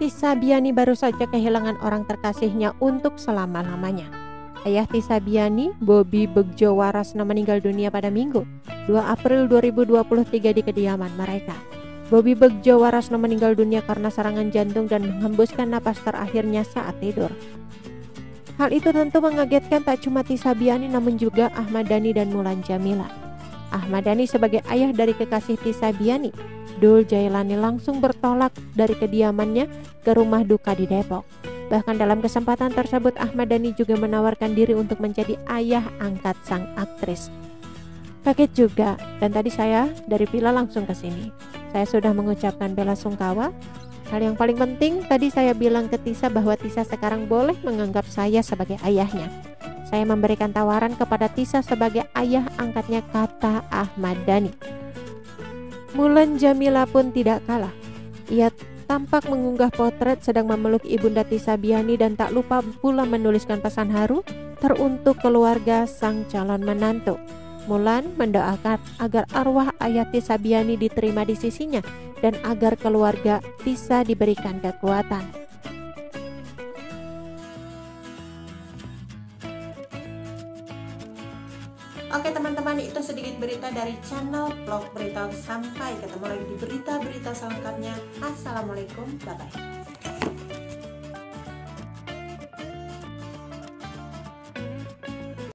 Tisa Biani baru saja kehilangan orang terkasihnya untuk selama-lamanya. Ayah Tisa Biani, Bobby Begjo Warasna meninggal dunia pada Minggu, 2 April 2023 di kediaman mereka. Bobby Begjo Warasna meninggal dunia karena serangan jantung dan menghembuskan napas terakhirnya saat tidur. Hal itu tentu mengagetkan tak cuma Tisa Biani namun juga Ahmad Dhani dan Mulan Jamila. Ahmad Dhani sebagai ayah dari kekasih Tisa Biani Dul Jailani langsung bertolak dari kediamannya ke rumah duka di Depok. Bahkan dalam kesempatan tersebut Ahmad Dhani juga menawarkan diri untuk menjadi ayah angkat sang aktris. Kaget juga, dan tadi saya dari Villa langsung ke sini. Saya sudah mengucapkan bela sungkawa. Hal yang paling penting tadi saya bilang ke Tisa bahwa Tisa sekarang boleh menganggap saya sebagai ayahnya. Saya memberikan tawaran kepada Tisa sebagai ayah angkatnya kata Ahmad Dhani. Mulan Jamila pun tidak kalah. Ia tampak mengunggah potret sedang memeluk ibunda Tisabiani dan tak lupa pula menuliskan pesan haru teruntuk keluarga sang calon menantu. Mulan mendoakan agar arwah ayah Tisabiani diterima di sisinya dan agar keluarga bisa diberikan kekuatan. Oke teman-teman itu sedikit berita dari channel vlog berita sampai. Ketemu lagi di berita-berita selengkapnya. Assalamualaikum bye bye